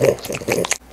Oh,